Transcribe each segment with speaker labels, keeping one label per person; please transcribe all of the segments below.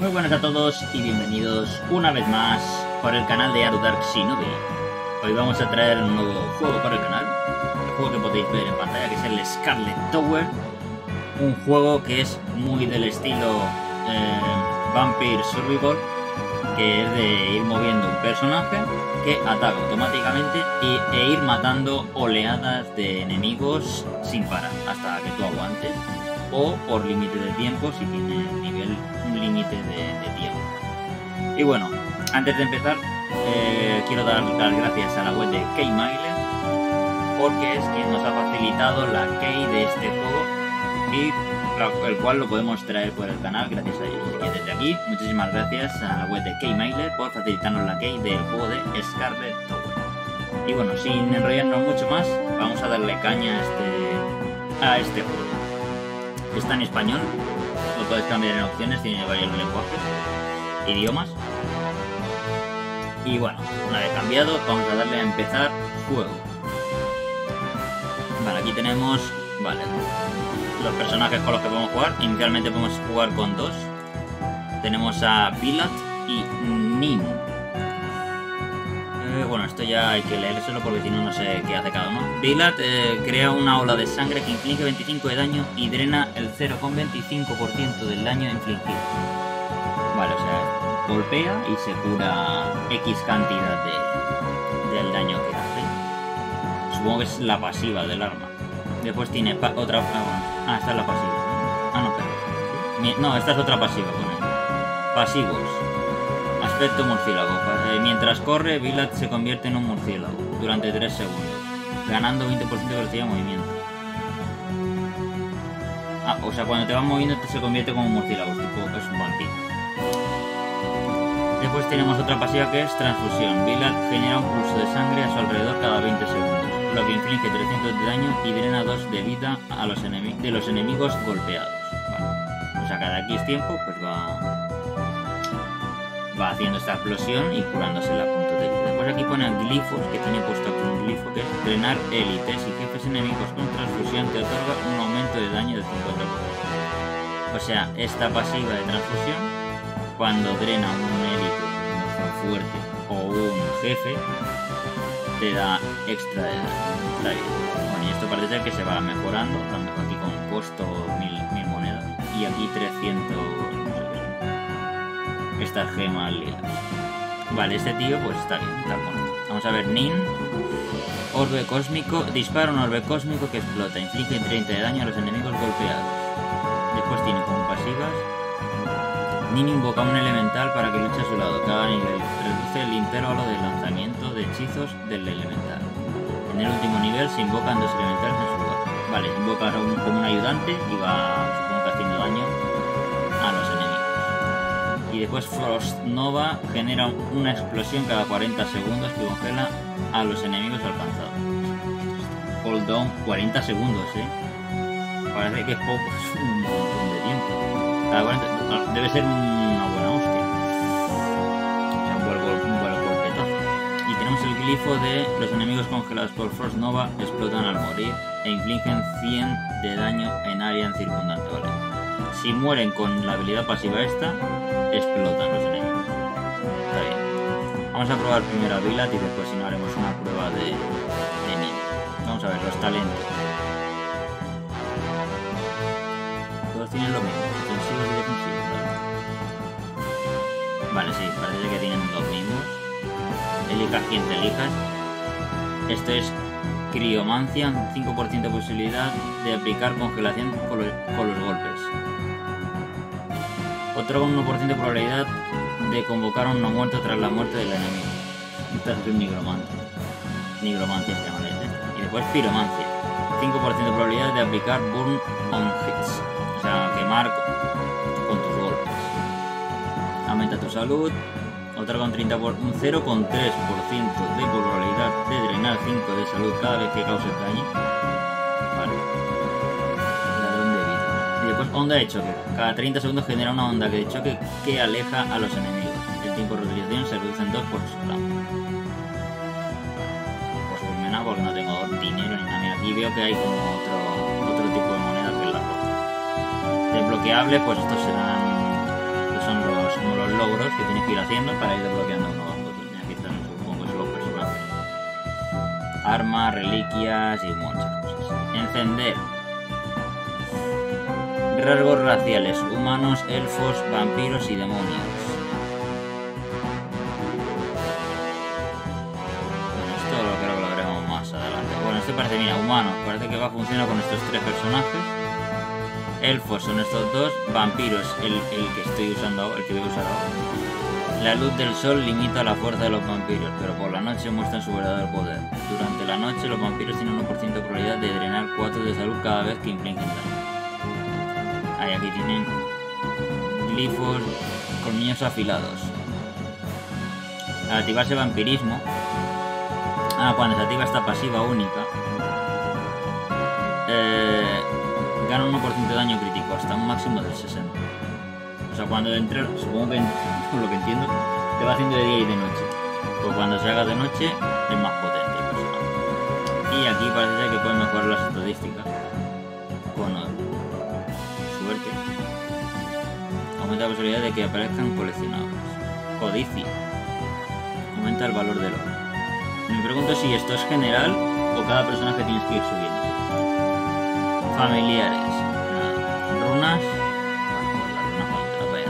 Speaker 1: Muy buenas a todos y bienvenidos una vez más por el canal de Arudark Shinobi. Hoy vamos a traer un nuevo juego para el canal, el juego que podéis ver en pantalla que es el Scarlet Tower, un juego que es muy del estilo eh, Vampire Survival, que es de ir moviendo un personaje que ataca automáticamente y, e ir matando oleadas de enemigos sin parar hasta que tú aguantes o por límite de tiempo si tiene nivel un de, tiempo. Y bueno, antes de empezar, eh, quiero dar las gracias a la web de Keymailer porque es quien nos ha facilitado la key de este juego y el cual lo podemos traer por el canal gracias a ellos. Y desde aquí, muchísimas gracias a la web de Keymailer por facilitarnos la key del juego de Scarlet Tower. Y bueno, sin enrollarnos mucho más, vamos a darle caña a este, a este juego. Está en español, puedes cambiar en opciones, tiene varios lenguajes, idiomas. Y bueno, una vez cambiado, vamos a darle a empezar juego. Vale, aquí tenemos, vale, los personajes con los que podemos jugar. Inicialmente podemos jugar con dos. Tenemos a Pilat y Nin. Bueno, esto ya hay que leérselo porque si no, no sé qué hace cada uno. Pilat eh, crea una ola de sangre que inflige 25 de daño y drena el 0,25% del daño infligido. Vale, o sea, golpea y se cura X cantidad de, del daño que hace. Supongo que es la pasiva del arma. Después tiene otra... Ah, ah, esta es la pasiva. Ah, no, pero... No, esta es otra pasiva con Pasivos. Aspecto murciélago. Eh, mientras corre, Vilat se convierte en un murciélago durante 3 segundos, ganando 20% de velocidad de movimiento. Ah, o sea, cuando te vas moviendo se convierte como un murciélago, tipo, es un vampiro. Después tenemos otra pasiva que es transfusión. Vilat genera un pulso de sangre a su alrededor cada 20 segundos lo que inflige 300 de daño y drena 2 de vida a los de los enemigos golpeados. O sea, cada X tiempo pues va, va haciendo esta explosión y curándose la punto de vida. Después aquí pone glifos, que tiene puesto aquí un glifo que es drenar élites y jefes enemigos con transfusión te otorga un aumento de daño del 50%. O sea, esta pasiva de transfusión, cuando drena un élite, fuerte o un jefe, te da extra de daño. Bueno, y esto parece ser que se va mejorando, tanto aquí con costo mil, monedas y aquí 300 estas gemas lilas. Vale, este tío pues está bien, está bueno. Vamos a ver, Nin, orbe cósmico, dispara un orbe cósmico que explota, inflige 30 de daño a los enemigos golpeados. Después tiene como pasivas Nin invoca un elemental para que luche a su lado. Cada nivel reduce el intervalo de lanzamiento de hechizos del elemental. En el último nivel se invocan dos elementales en su lugar. Vale, invoca como un ayudante y va, Y después Frost Nova genera una explosión cada 40 segundos que congela a los enemigos alcanzados. Hold down 40 segundos, eh. Parece que es poco, es un montón de tiempo. 40 debe ser una buena hostia. Un buen, un buen. Y tenemos el glifo de los enemigos congelados por Frost Nova explotan al morir e infligen 100 de daño en área circundante, ¿vale? Si mueren con la habilidad pasiva esta, explotan los enemigos. Está bien. Vamos a probar primero a Vilat y después si no haremos una prueba de, de Vamos a ver los talentos. Todos tienen lo mismo, ofensivos y defensivos. Vale, sí, parece que tienen dos mismos. Elijas quien te elijas. Esto es criomancia, 5% de posibilidad de aplicar congelación con los, golpes. Otro 1% de probabilidad de convocar a un no muerto tras la muerte del enemigo. Esto es un nigromancia. Nigromancia se llama. Y después piromancia. 5% de probabilidad de aplicar burn on hits. O sea, quemar aumenta tu salud, otra con 30 por, un 0,3% de probabilidad de drenar 5 de salud cada vez que causes daño. Onda de choque. Cada 30 segundos genera una onda de choque que aleja a los enemigos. El tiempo de reutilización se reduce en 2 por su lado. Pues subirme nada porque no tengo dinero ni nada. Aquí veo que hay como otro, otro tipo de moneda que es la roja. Desbloqueable, pues estos serán como los logros que tienes que ir haciendo para ir desbloqueando nuevos botones. Aquí están, supongo, son los personajes. Armas, reliquias y muchas cosas. Encender. Rasgos raciales, humanos, elfos, vampiros y demonios. Bueno, esto lo creo que lo veremos más adelante. Bueno, este parece, mira, humanos. Parece que va a funcionar con estos tres personajes. Elfos son estos dos. Vampiros, el, el que estoy usando ahora, el que voy a usar ahora. La luz del sol limita la fuerza de los vampiros, pero por la noche muestran su verdadero poder. Durante la noche los vampiros tienen 1% de probabilidad de drenar 4 de salud cada vez que infligen daño. Ahí aquí tienen glifos, colmillos afilados. Al activarse vampirismo, ah, cuando se activa esta pasiva única, eh, gana un 1% de daño crítico hasta un máximo del 60. O sea, cuando entre, supongo que por lo que entiendo, te va haciendo de día y de noche. Pues cuando se haga de noche es más potente. Y aquí parece ser que pueden mejorar las estadísticas. La posibilidad de que aparezcan coleccionables. Codicia. Aumenta el valor del oro. Me pregunto si esto es general o cada personaje tienes que ir subiendo. Familiares. Runas. Pues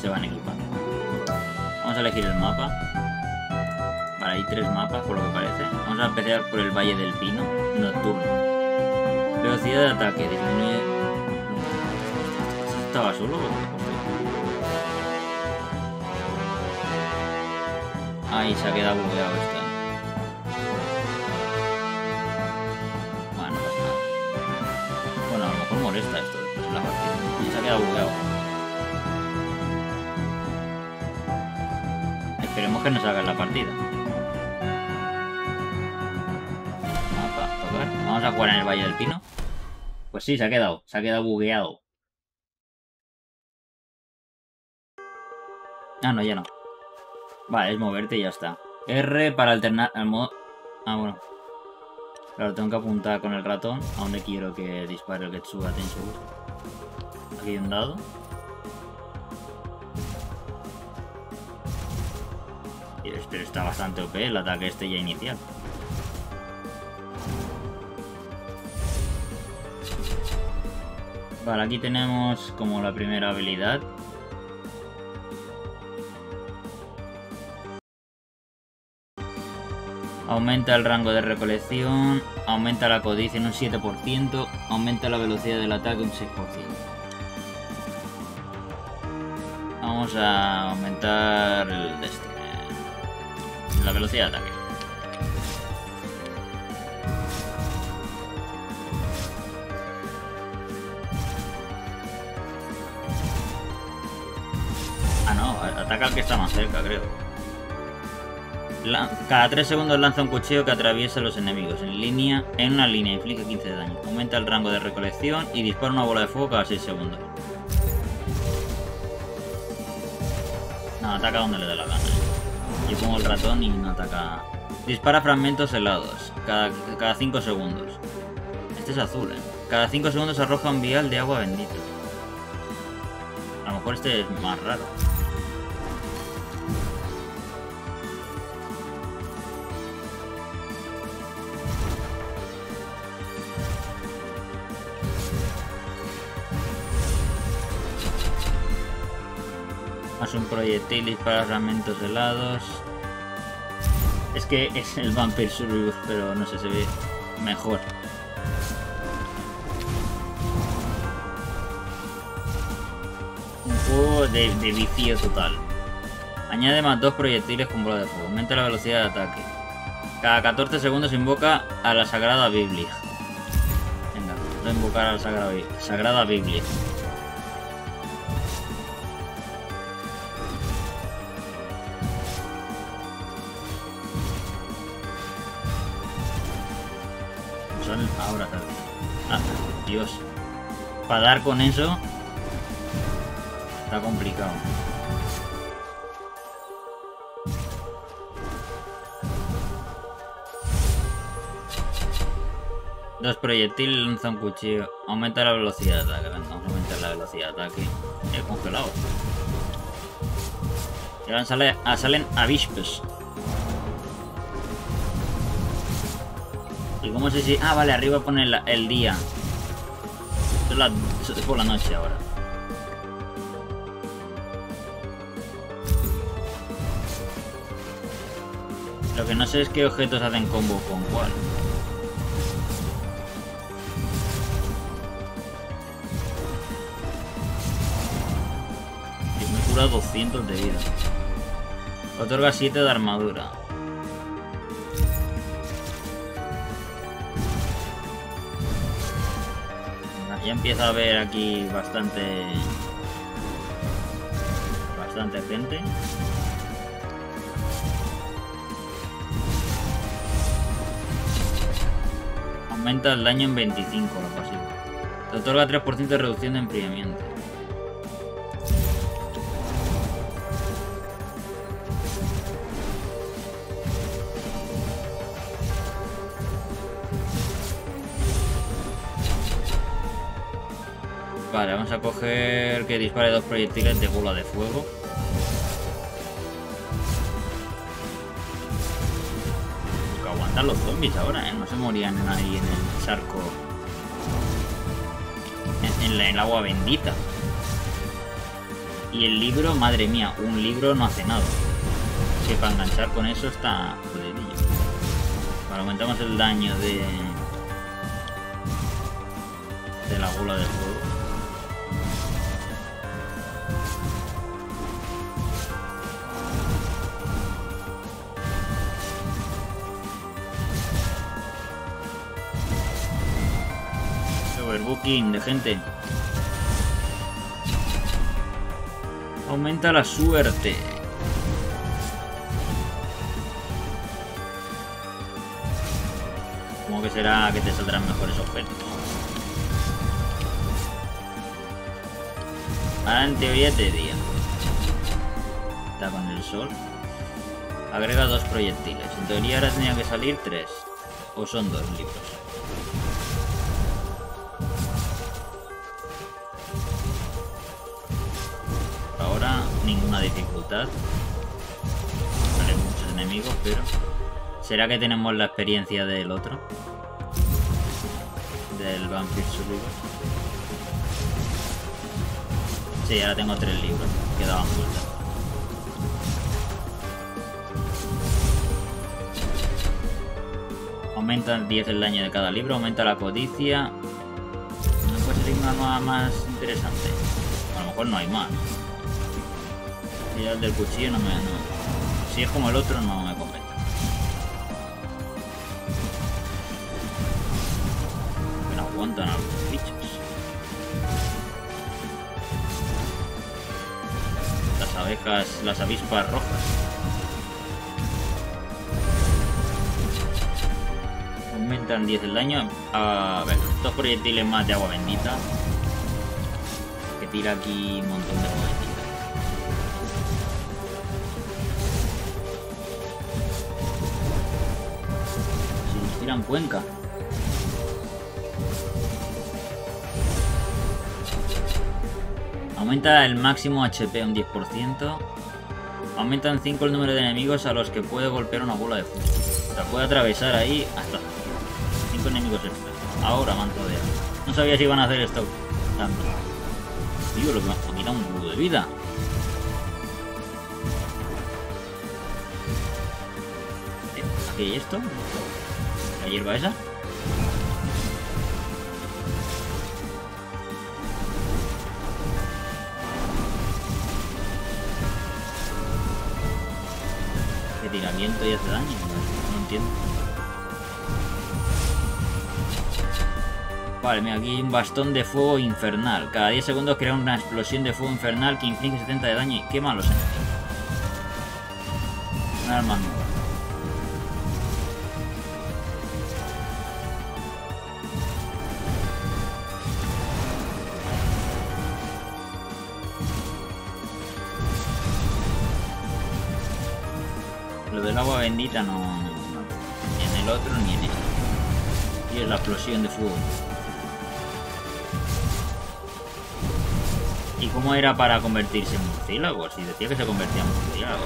Speaker 1: se van equipando. Vamos a elegir el mapa. Vale, hay tres mapas por lo que parece. Vamos a empezar por el Valle del Pino, nocturno. Velocidad de ataque, disminuye. ¿Estaba solo o Ahí se ha quedado bugueado esto. Bueno, no pasa nada. Bueno, a lo mejor molesta esto en la partida. Y se ha quedado bugueado. Esperemos que no salga la partida. Vamos a jugar en el Valle del Pino. Pues sí, se ha quedado. Se ha quedado bugueado. Ah, no, ya no. Vale, es moverte y ya está. R para alternar al modo... Ah, bueno. Claro, tengo que apuntar con el ratón a donde quiero que dispare el Getsuga Tensuru. Aquí hay un dado. Pero está bastante OP el ataque este ya inicial. Vale, aquí tenemos como la primera habilidad. Aumenta el rango de recolección, aumenta la codicia en un 7%, aumenta la velocidad del ataque un 6%. Vamos a aumentar el este, la velocidad de ataque. Ah, no, ataca al que está más cerca, creo. Cada 3 segundos lanza un cuchillo que atraviesa a los enemigos en línea, en una línea, inflige 15 de daño. Aumenta el rango de recolección y dispara una bola de fuego cada 6 segundos. No, ataca donde le dé la gana. Yo pongo el ratón y no ataca. Dispara fragmentos helados cada, cada 5 segundos. Este es azul, eh. Cada 5 segundos arroja un vial de agua bendita. A lo mejor este es más raro. Más un proyectil dispara fragmentos helados. Es que es el Vampire Survivor, pero no sé, se ve mejor. Un juego de, de vicio total. Añade más dos proyectiles con bola de fuego. Aumenta la velocidad de ataque. Cada 14 segundos invoca a la Sagrada Biblia. Venga, vamos a invocar a la Sagrada, Sagrada Biblia. Ahora tal. Ah, Dios. Para dar con eso está complicado. Dos proyectiles lanza un cuchillo. Aumenta la velocidad de ataque. Vamos a la velocidad de ataque. He congelado. Y ahora sale, salen avispos. ¿Y cómo sé si...? Ah, vale, arriba pone el, día. Es, la- es por la noche ahora. Lo que no sé es qué objetos hacen combo con cuál. Me cura 200 de vida. Otorga 7 de armadura. Ya empieza a haber aquí bastante... Bastante gente. Aumenta el daño en 25 la pasiva. Te otorga 3% de reducción de enfriamiento. Vale, vamos a coger que dispare dos proyectiles de bola de fuego. Que aguantan los zombies ahora, ¿eh? No se morían ahí en el charco. En, la- en el agua bendita. Y el libro, madre mía, un libro no hace nada. Que para enganchar con eso está jodidillo. Aumentamos el daño de... De la bola de fuego. Overbooking de gente. Aumenta la suerte. Como que será que te saldrán mejores objetos. Ahora en teoría te diría. Está con el sol. Agrega dos proyectiles. En teoría ahora tendría que salir tres. O son dos libros. Ninguna dificultad. Salen muchos enemigos, pero... ¿Será que tenemos la experiencia del otro? Del Vampire Survivor. Sí, ahora tengo tres libros. Quedaban vueltas. Aumenta 10 el daño de cada libro, aumenta la codicia. No puede ser una nueva más interesante. A lo mejor no hay más. Del cuchillo no me. Si es como el otro, no me convence. Que no aguantan a los bichos. Las abejas, las avispas rojas. Aumentan 10 el daño. A ver, dos proyectiles más de agua bendita. Que tira aquí un montón de agua tiran cuenca. Aumenta el máximo HP un 10%. Aumentan 5 el número de enemigos a los que puede golpear una bola de fuego. O puede atravesar ahí hasta 5 enemigos extra. Ahora manto de agua. No sabía si iban a hacer esto tanto. Tío, lo que me ha quitado un cubo de vida. Eh, ¿Aquí esto? ¿La hierba esa? ¿Qué tiramiento y hace daño? No, entiendo. Vale, mira, aquí hay un bastón de fuego infernal. Cada 10 segundos crea una explosión de fuego infernal que inflige 70 de daño y quema a los enemigos. Una arma nueva. Lo del agua bendita no, no- Ni en el otro ni en este. Y es la explosión de fuego. ¿Y cómo era para convertirse en murciélago? Si decía que se convertía en murciélago.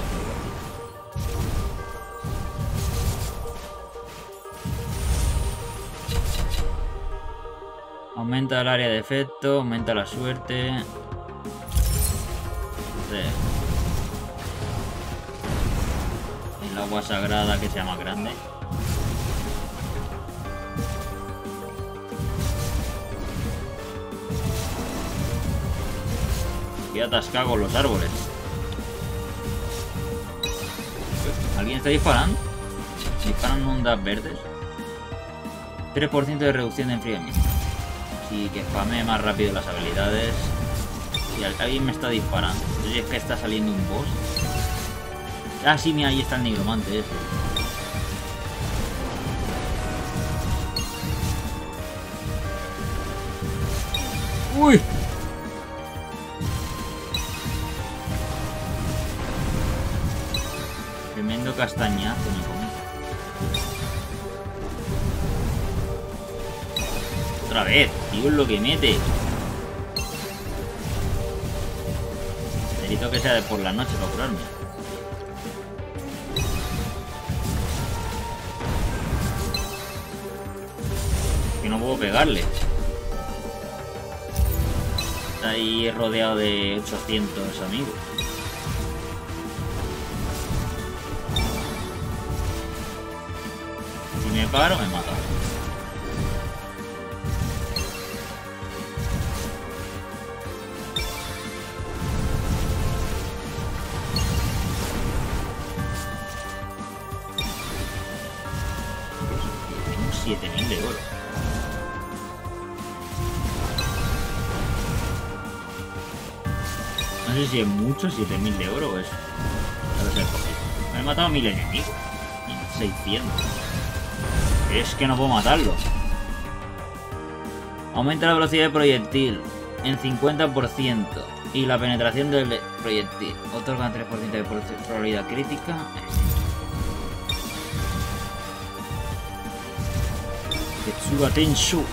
Speaker 1: Aumenta el área de efecto, aumenta la suerte. El agua sagrada que sea más grande. Y atascado con los árboles. ¿Alguien está disparando? ¿Disparan ondas verdes? 3% de reducción de enfriamiento. Así que spame más rápido las habilidades. Si alguien me está disparando. Si es que está saliendo un boss. Ah, sí, mira, ahí está el nigromante ese. ¡Uy! Tremendo castañazo, mi comí. Otra vez, tío, es lo que mete. Necesito que sea de por la noche para curarme. Puedo pegarle. Está ahí rodeado de 800 amigos. Si me paro, me mata. Sé si es mucho 7000 de oro o es. Debe ser poquito. Me he matado a 1000 enemigos. 1600. Es que no puedo matarlo. Aumenta la velocidad de proyectil en 50% y la penetración del proyectil. Otorga 3% de probabilidad crítica. Tetsuga Tenshu.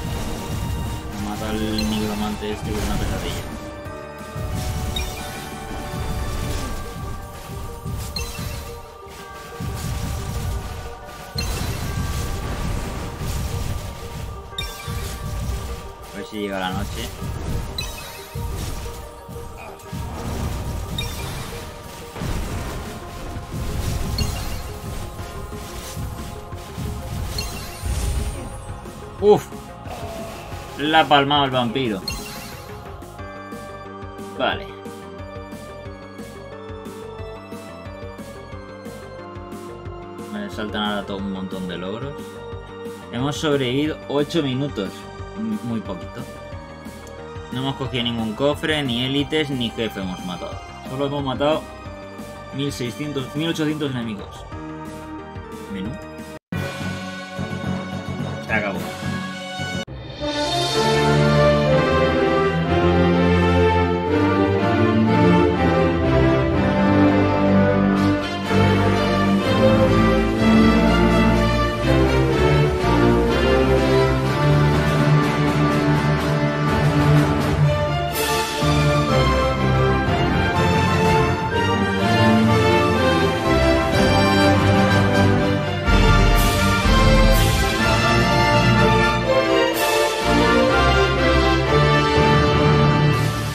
Speaker 1: Mata al nigromante este con una pesadilla. Llega la noche. Uf. La ha palmado el vampiro. Vale. Me saltan ahora todo un montón de logros. Hemos sobrevivido 8 minutos muy poquito. No hemos cogido ningún cofre, ni élites, ni jefe hemos matado. Solo hemos matado 1600, 1800 enemigos. Menú. Se acabó.